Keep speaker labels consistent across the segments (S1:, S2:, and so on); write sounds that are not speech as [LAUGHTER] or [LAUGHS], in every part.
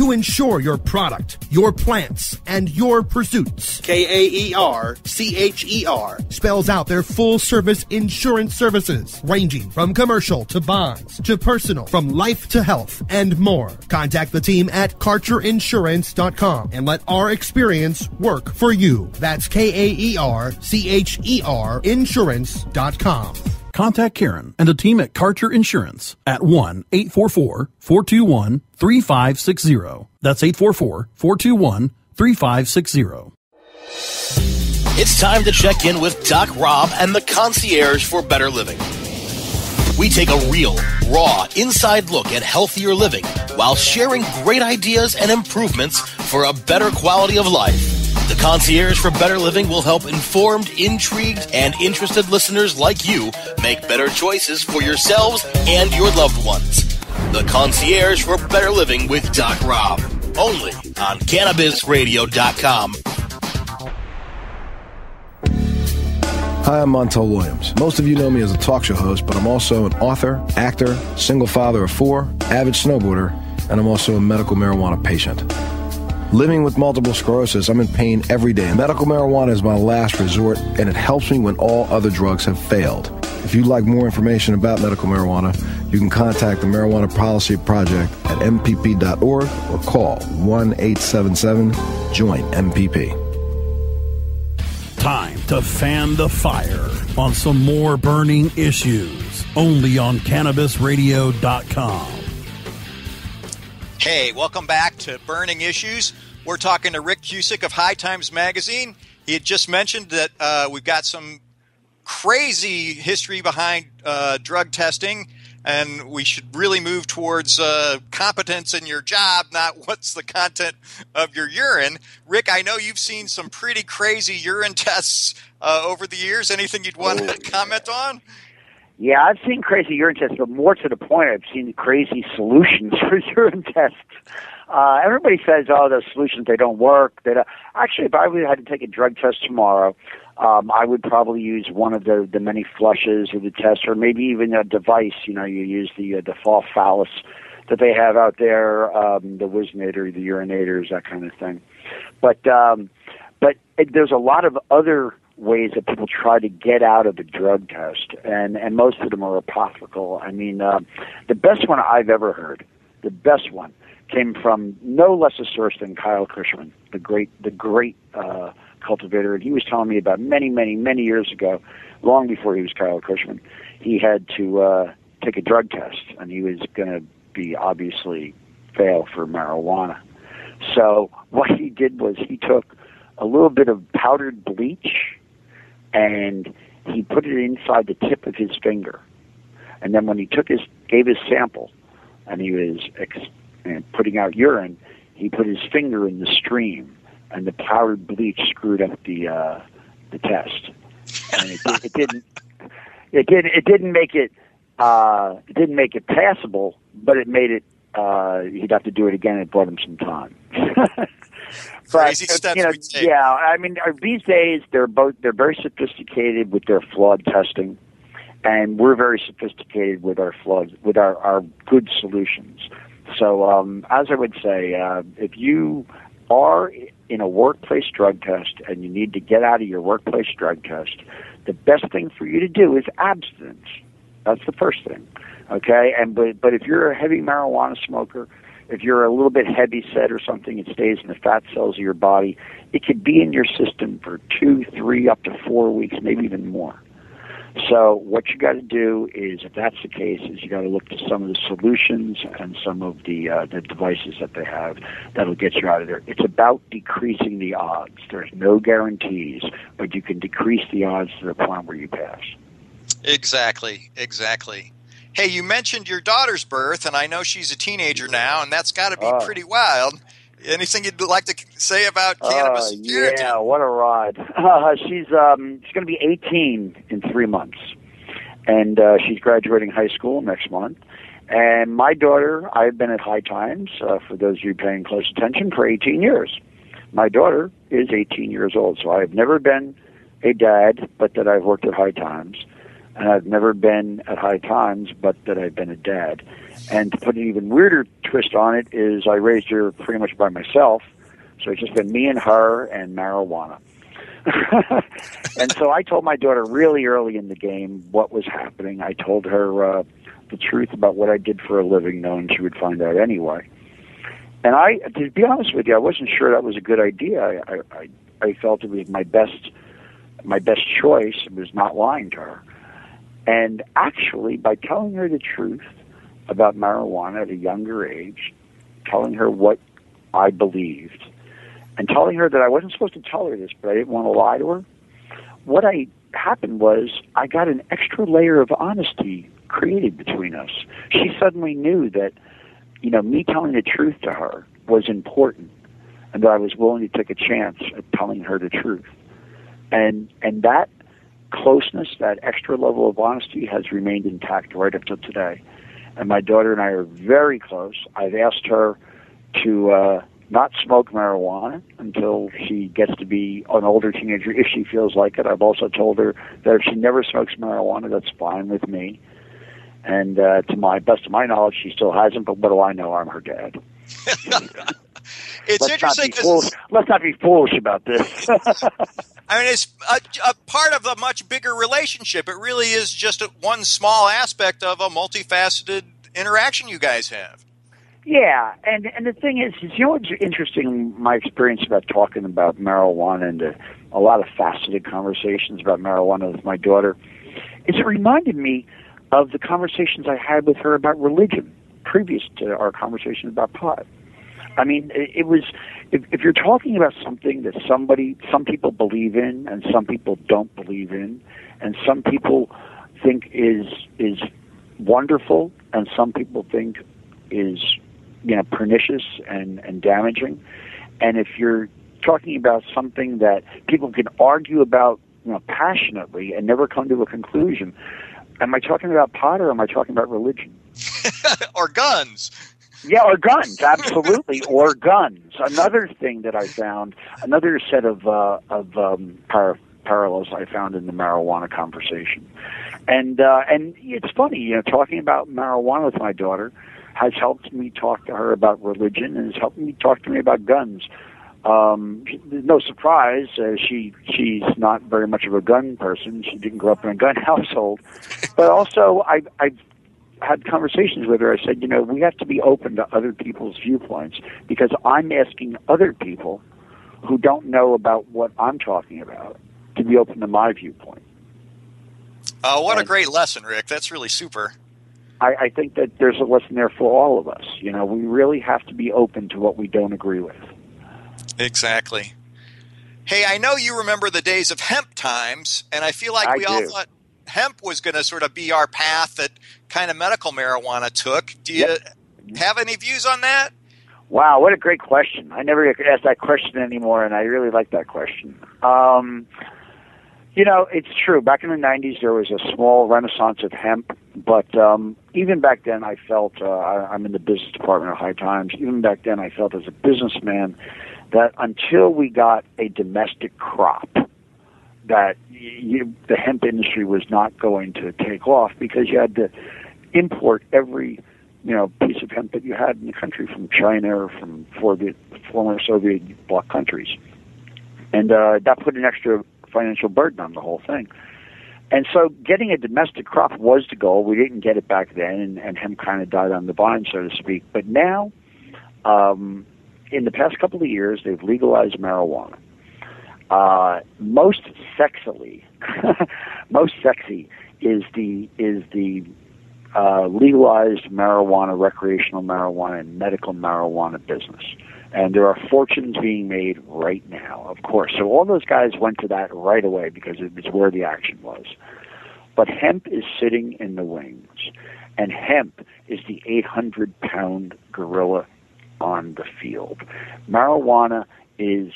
S1: to ensure your product, your plants, and your pursuits.
S2: K A E R C H E R
S1: spells out their full service insurance services, ranging from commercial to bonds to personal, from life to health, and more. Contact the team at KaercherInsurance.com and let our experience work for you. That's K A E R C H E R Insurance.com.
S3: Contact Karen and the team at Kaercher Insurance at 1 844 421 3560. That's 844 421 3560.
S4: It's time to check in with Doc Rob and the concierge for better living. We take a real, raw, inside look at healthier living while sharing great ideas and improvements for a better quality of life. The Concierge for Better Living will help informed, intrigued, and interested listeners like you make better choices for yourselves and your loved ones. The Concierge for Better Living with Doc Rob. Only on CannabisRadio.com.
S5: Hi, I'm Montel Williams. Most of you know me as a talk show host, but I'm also an author, actor, single father of four, avid snowboarder, and I'm also a medical marijuana patient. Living with multiple sclerosis, I'm in pain every day. Medical marijuana is my last resort, and it helps me when all other drugs have failed. If you'd like more information about medical marijuana, you can contact the Marijuana Policy Project at MPP.org or call 1 877 JOIN MPP.
S3: Time to fan the fire on some more burning issues only on CannabisRadio.com.
S6: Hey, welcome back to Burning Issues. We're talking to Rick Cusick of High Times Magazine. He had just mentioned that uh, we've got some crazy history behind uh, drug testing, and we should really move towards uh, competence in your job, not [LAUGHS] what's the content of your urine. Rick, I know you've seen some pretty crazy urine tests uh, over the years. Anything you'd want to comment on?
S7: Yeah, I've seen crazy urine tests, but more to the point, I've seen crazy solutions [LAUGHS] for urine tests. Uh, everybody says, "Oh, those solutions they don't work." That actually, if I had to take a drug test tomorrow, um, I would probably use one of the the many flushes or the test, or maybe even a device. You know, you use the uh, the fall phallus that they have out there, um, the Whizzinator, the urinators, that kind of thing. But um, but it, there's a lot of other ways that people try to get out of a drug test, and and most of them are apocryphal. I mean, uh, the best one I've ever heard, the best one, came from no less a source than Kyle Kushman, the great the great uh, cultivator, and he was telling me about many many many years ago, long before he was Kyle Kushman, he had to uh, take a drug test, and he was going to be obviously fail for marijuana. So [LAUGHS] what he did was he took a little bit of powdered bleach and he put it inside the tip of his finger. And then when he took his gave his sample, and he was ex, and putting out urine, he put his finger in the stream, and the powdered bleach screwed up the uh, the test. And it, did, it didn't. [LAUGHS] It did. It didn't make it. Uh, it didn't make it passable, but it made it. Uh, he'd have to do it again. It brought him some time. [LAUGHS]
S6: Crazy
S7: but,
S6: steps
S7: you know. Yeah, I mean, uh, these days they're both they're very sophisticated with their flawed testing, and we're very sophisticated with our flawed with our our good solutions. So, um, as I would say, uh, if you are in a workplace drug test and you need to get out of your workplace drug test, the best thing for you to do is abstinence. That's the first thing. Okay, and but but if you're a heavy marijuana smoker, if you're a little bit heavy set or something, it stays in the fat cells of your body. It could be in your system for two, three, up to four weeks, maybe even more. So what you got to do is, if that's the case, is you got to look to some of the solutions and some of the uh, the devices that they have that'll get you out of there. It's about decreasing the odds. There's no guarantees, but you can decrease the odds to the point where you pass.
S6: Exactly, exactly. Hey, you mentioned your daughter's birth, and I know she's a teenager now, and that's got to be
S7: Oh.
S6: pretty wild. Anything you'd like to say about cannabis?
S7: Uh, yeah, what a ride. [LAUGHS] Uh, she's um, she's going to be 18 in three months, and uh, she's graduating high school next month. And my daughter, I've been at High Times uh, for those of you paying close attention for 18 years. My daughter is 18 years old, so I've never been a dad, but that I've worked at High Times. And I've never been at high times, but that I've been a dad. And to put an even weirder twist on it is I raised her pretty much by myself, so it's just been me and her and marijuana. [LAUGHS] and so I told my daughter really early in the game what was happening. I told her uh, the truth about what I did for a living, knowing she would find out anyway. And I, to be honest with you, I wasn't sure that was a good idea. I, I, I felt it was my best, my best choice. It was not lying to her. And actually, by telling her the truth about marijuana at a younger age, telling her what I believed, and telling her that I wasn't supposed to tell her this, but I didn't want to lie to her. What I happened was I got an extra layer of honesty created between us. She suddenly knew that, you know, me telling the truth to her was important, and that I was willing to take a chance at telling her the truth. And and that closeness, that extra level of honesty, has remained intact right up to today. And my daughter and I are very close. I've asked her to uh, not smoke marijuana until she gets to be an older teenager if she feels like it. I've also told her that if she never smokes marijuana, that's fine with me. And uh, to my best of my knowledge, she still hasn't. But what do I know? I'm her dad. [LAUGHS]
S6: it's
S7: let's
S6: interesting.
S7: Not be let's not be foolish about this. [LAUGHS]
S6: I mean, it's a, a, part of a much bigger relationship. It really is just a, one small aspect of a multifaceted interaction you guys have.
S7: Yeah, and and the thing is, is you know what's interesting? My experience about talking about marijuana and a, a lot of faceted conversations about marijuana with my daughter is it reminded me of the conversations I had with her about religion previous to our conversation about pot. I mean, it, it was if, if you're talking about something that somebody, some people believe in, and some people don't believe in, and some people think is is wonderful, and some people think is you know pernicious and and damaging, and if you're talking about something that people can argue about you know passionately and never come to a conclusion, am I talking about pot or am I talking about religion? [LAUGHS]
S6: or guns.
S7: Yeah, or guns, absolutely, or guns. Another thing that I found, another set of uh, of um, par- parallels I found in the marijuana conversation, and uh, and it's funny, you know, talking about marijuana with my daughter has helped me talk to her about religion and has helped me talk to me about guns. Um, no surprise, uh, she she's not very much of a gun person. She didn't grow up in a gun [LAUGHS] household, but also I I had conversations with her. I said, you know, we have to be open to other people's viewpoints because I'm asking other people who don't know about what I'm talking about to be open to my viewpoint.
S6: Oh, what and a great lesson, Rick. That's really super.
S7: I, I think that there's a lesson there for all of us. You know, we really have to be open to what we don't agree with.
S6: Exactly. Hey, I know you remember the days of hemp times, and I feel like
S7: I
S6: we
S7: do.
S6: all thought hemp was going to sort of be our path that kind of medical marijuana took. Do you
S7: Yep.
S6: have any views on that?
S7: Wow, what a great question. I never get asked that question anymore, and I really like that question. Um, you know, it's true. Back in the 90s, there was a small renaissance of hemp, but um, even back then, I felt uh, I, I'm in the business department at High Times. Even back then, I felt as a businessman that until we got a domestic crop, that you, the hemp industry was not going to take off because you had to import every you know piece of hemp that you had in the country from China or from Soviet, former Soviet bloc countries, and uh, that put an extra financial burden on the whole thing. And so, getting a domestic crop was the goal. We didn't get it back then, and, and hemp kind of died on the vine, so to speak. But now, um, in the past couple of years, they've legalized marijuana. Uh, most sexily, [LAUGHS] most sexy is the is the uh, legalized marijuana, recreational marijuana, and medical marijuana business. And there are fortunes being made right now, of course. So all those guys went to that right away because it was where the action was. But hemp is sitting in the wings. And hemp is the 800 pound gorilla on the field. Marijuana is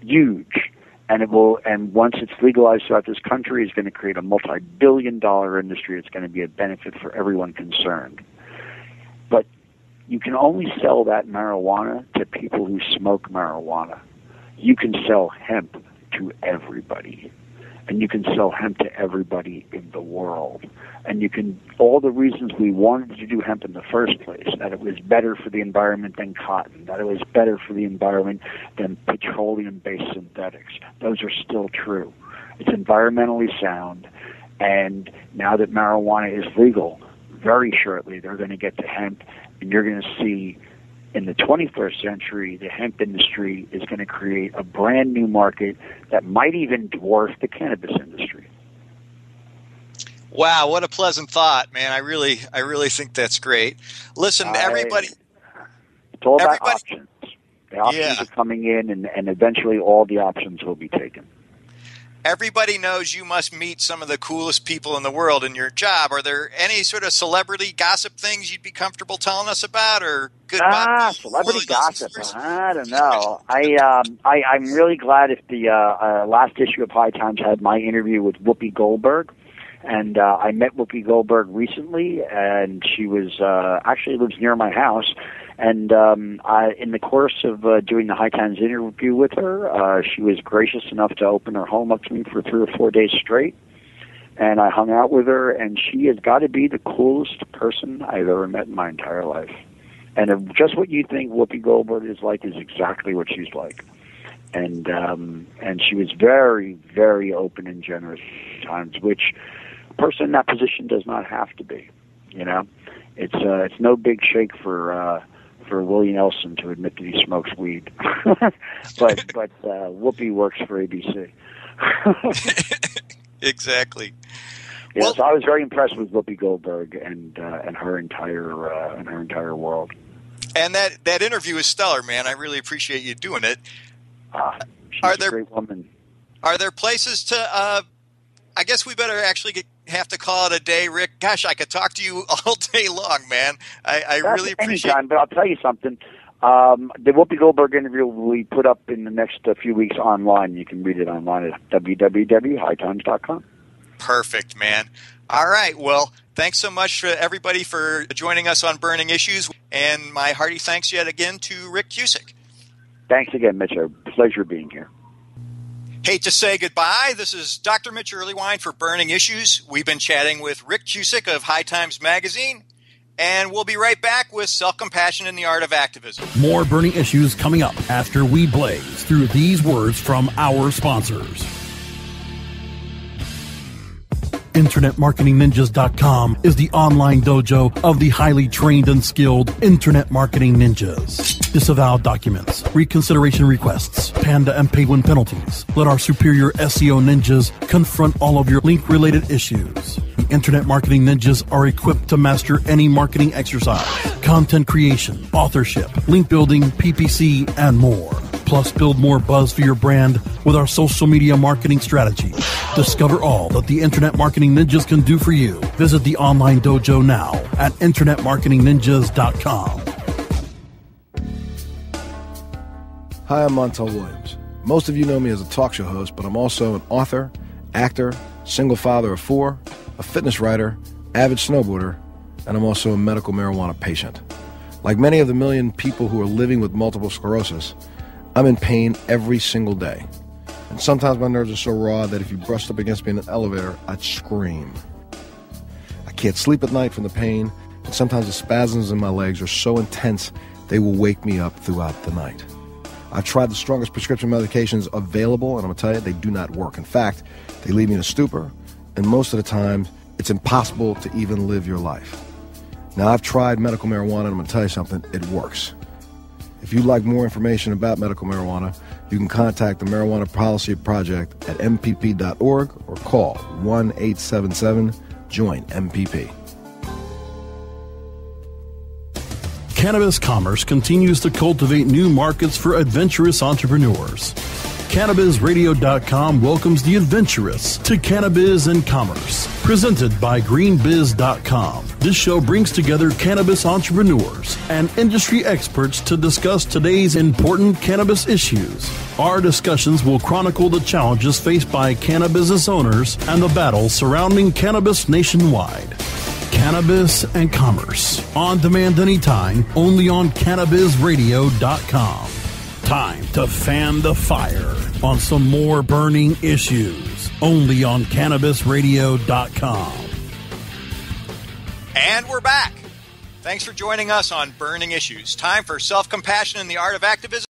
S7: huge and it will and once it's legalized throughout this country it's going to create a multi-billion dollar industry. It's going to be a benefit for everyone concerned. But you can only sell that marijuana to people who smoke marijuana. You can sell hemp to everybody and you can sell hemp to everybody in the world. And you can, all the reasons we wanted to do hemp in the first place, that it was better for the environment than cotton, that it was better for the environment than petroleum based synthetics, those are still true. It's environmentally sound, and now that marijuana is legal, very shortly they're going to get to hemp, and you're going to see in the 21st century, the hemp industry is going to create a brand new market that might even dwarf the cannabis industry.
S6: Wow, what a pleasant thought, man! I really, I really think that's great. Listen,
S7: I-
S6: everybody.
S7: It's all about
S6: Everybody-
S7: options. The options
S6: Yeah.
S7: are coming in, and, and eventually all the options will be taken.
S6: Everybody knows you must meet some of the coolest people in the world in your job. Are there any sort of celebrity gossip things you'd be comfortable telling us about, or good?
S7: Ah, celebrity gossip. I don't know. I um, I I'm really glad if the uh, uh, last issue of High Times had my interview with Whoopi Goldberg, and uh, I met Whoopi Goldberg recently, and she was uh, actually lives near my house. And um, I, in the course of uh, doing the High Times interview with her, uh, she was gracious enough to open her home up to me for three or four days straight. And I hung out with her, and she has got to be the coolest person I've ever met in my entire life. And just what you think Whoopi Goldberg is like is exactly what she's like. And um, and she was very, very open and generous times, which person in that position does not have to be. You know, it's uh, it's no big shake for uh, for Willie Nelson to admit that he smokes weed, [LAUGHS] but but uh, Whoopi works for ABC. [LAUGHS]
S6: Exactly.
S7: Yeah,
S6: Well-
S7: so I was very impressed with Whoopi Goldberg and uh, and her entire uh, and her entire world.
S6: And that that interview is stellar, man. I really appreciate you doing it.
S7: Ah, she's
S6: Are
S7: a
S6: there-
S7: great woman.
S6: Are there places to? Uh, I guess we better actually get, have to call it a day, Rick. Gosh, I could talk to you [LAUGHS] all day long, man. I, I really appreciate.
S7: anytime, but I'll tell you something. Um, the Whoopi Goldberg interview will be put up in the next uh, few weeks online. You can read it online at www.hightimes.com.
S6: Perfect, man. All right. Well, thanks so much for everybody for joining us on Burning Issues, and my hearty thanks yet again to Rick Cusick.
S7: Thanks again, Mitch. A pleasure being here.
S6: Hate to say goodbye. This is Dr. Mitch Earleywine for Burning Issues. We've been chatting with Rick Cusick of High Times Magazine, and we'll be right back with Self Compassion in the Art of Activism.
S3: More burning issues coming up after we blaze through these words from our sponsors. InternetMarketingNinjas.com is the online dojo of the highly trained and skilled Internet Marketing Ninjas. Disavow documents, reconsideration requests, panda and penguin penalties. Let our superior SEO ninjas confront all of your link related issues. The Internet Marketing Ninjas are equipped to master any marketing exercise, content creation, authorship, link building, PPC, and more. Plus, build more buzz for your brand with our social media marketing strategy. Discover all that the Internet Marketing Ninjas can do for you. Visit the online dojo now at InternetMarketingNinjas.com.
S5: Hi, I'm Montel Williams. Most of you know me as a talk show host, but I'm also an author, actor, single father of four, a fitness writer, avid snowboarder, and I'm also a medical marijuana patient. Like many of the million people who are living with multiple sclerosis, I'm in pain every single day. And sometimes my nerves are so raw that if you brushed up against me in an elevator, I'd scream. I can't sleep at night from the pain, and sometimes the spasms in my legs are so intense they will wake me up throughout the night. I've tried the strongest prescription medications available, and I'm gonna tell you, they do not work. In fact, they leave me in a stupor, and most of the time, it's impossible to even live your life. Now, I've tried medical marijuana, and I'm gonna tell you something, it works. If you'd like more information about medical marijuana, you can contact the Marijuana Policy Project at mpp.org or call 1 877 Join MPP.
S3: Cannabis commerce continues to cultivate new markets for adventurous entrepreneurs. CannabisRadio.com welcomes the adventurous to Cannabis and Commerce. Presented by GreenBiz.com. This show brings together cannabis entrepreneurs and industry experts to discuss today's important cannabis issues. Our discussions will chronicle the challenges faced by cannabis owners and the battle surrounding cannabis nationwide. Cannabis and Commerce. On demand anytime, only on CannabisRadio.com. Time to fan the fire on some more burning issues only on CannabisRadio.com.
S6: And we're back. Thanks for joining us on Burning Issues. Time for self compassion and the art of activism.